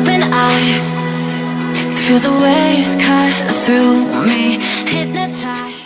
open eye. Feel the waves cut through me Hypnotized.